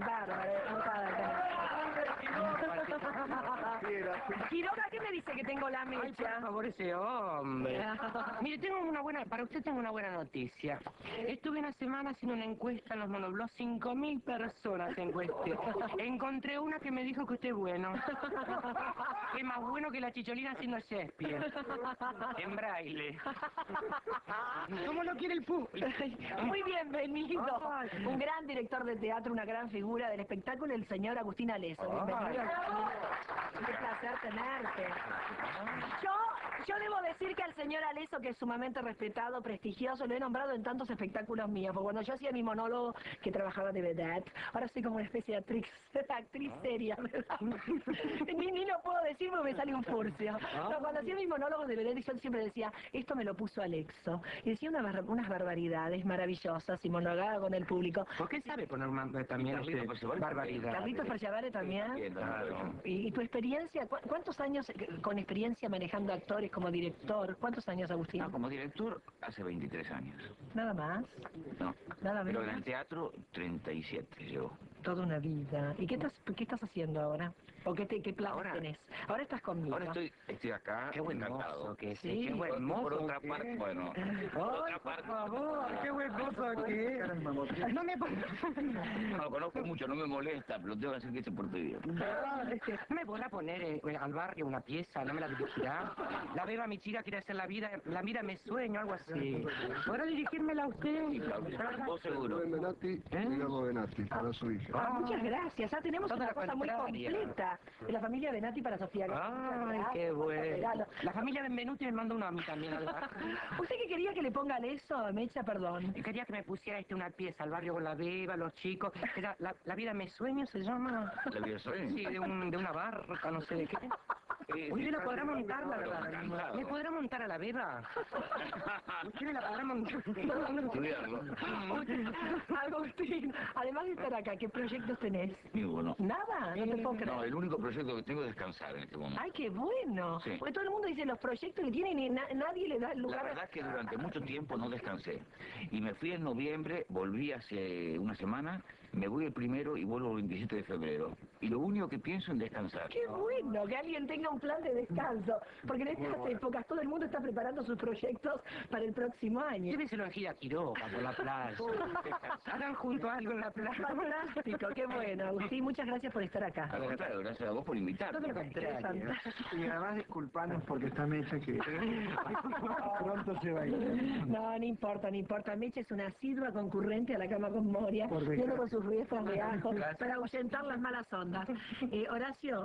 bárbara, enojada acá. Quiroga, ¿qué me dice que tengo la Ay, por mecha? favor, ese hombre. Mire, tengo una buena, para usted tengo una buena noticia. Estuve una semana haciendo una encuesta en los monoblogs, 5.000 personas encuesté. Encontré una que me dijo que usted es bueno. Es más bueno que la chicholina haciendo Shakespeare. En braille. ¿Cómo lo quiere el público? Muy bienvenido. Un gran director de teatro, una gran figura del espectáculo, el señor Agustín Aleso. Bienvenido. Qué placer tenerte. Yo, yo debo decir que al señor Aleso, que es sumamente respetado, prestigioso, lo he nombrado en tantos espectáculos míos. Porque cuando yo hacía mi monólogo, que trabajaba de vedette, ahora soy como una especie de actriz, actriz seria, ¿verdad? ni, ni lo puedo decir porque me sale un furcio. No, cuando hacía mis monólogos de vedette, yo siempre decía, esto me lo puso Alexo. Y decía una bar- unas barbaridades maravillosas y monologaba con el público. ¿Por qué sabe poner ma- también este, Percival? barbaridad? Carlitos Perchavare también. Claro. ¿Y, y tu experiencia? ¿Cu- ¿Cuántos años eh, con experiencia manejando actores como director? ¿Cuántos años, Agustín? No, como director hace 23 años. Nada más. No. Nada Pero en menos. el teatro 37 llevo. Toda una vida. ¿Y qué estás, qué estás haciendo ahora? ¿O qué, te, qué planes Ahora- tenés? Ahora estás conmigo. Ahora estoy, estoy acá Qué buen encantado. mozo que es, Sí. qué buen Por, mozo por otra parte, bueno, por otra por parte, mozo que es. No me no lo conozco mucho, no me molesta, pero tengo que decir que se porte bien. Perdón, este, ¿no me podrá poner eh, al barrio una pieza? ¿No me la dirigirá? La beba, mi chica, quiere hacer la vida, la vida me sueño, algo así. ¿Podrá dirigírmela a usted? Sí, vos seguro. Benati, ¿Eh? Benati, para su hija. Ah, muchas gracias. Ya tenemos Toda una cosa muy completa de la familia Benati para Sofía. Ay, qué bueno. La familia Benvenuti me mandó uno a mí también. ¿Usted qué quería que le pongan eso, Mecha? Perdón. Quería que me pusiera este una pieza al barrio con la beba, los chicos. Era la, la vida me sueño se llama. ¿La vida soy? Sí, de, un, de una barca, no sé de qué. Eh, ¿Usted sí, la podrá montar, la verdad? ¿Me podrá montar a la beba? ¿Usted me la podrá montar? Agustín, además de estar acá, ¿qué proyectos tenés? Ninguno. Nada, no te puedo No, creer. el único proyecto que tengo es descansar en este momento. Ay, qué bueno. Sí. Porque todo el mundo dice los proyectos que tienen y na- nadie le da el La lugar. verdad es que durante mucho tiempo no descansé. Y me fui en noviembre, volví hace una semana, me voy el primero y vuelvo el 27 de febrero. Y lo único que pienso es descansar. Qué bueno que alguien tenga un plan de descanso, porque en estas épocas todo el mundo está preparando sus proyectos para el próximo año. Lléveselo en gira a Quiroga por la playa. Hagan junto algo en la playa. Fantástico, qué bueno. Agustín, muchas gracias por estar acá. Al contrario, gracias a vos por invitarme. Todo lo contrario. Y además disculpanos porque está Mecha que pronto se va a ir. No, no importa, no importa. Mecha es una asidua concurrente a la cama con Moria, viendo con sus ruedas de ajo para ahuyentar las malas ondas. Eh, Horacio.